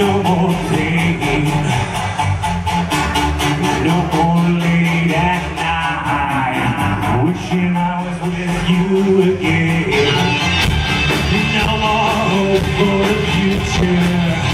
No more pain. No more late at night. Wishing I was with you again. No more hope for the future.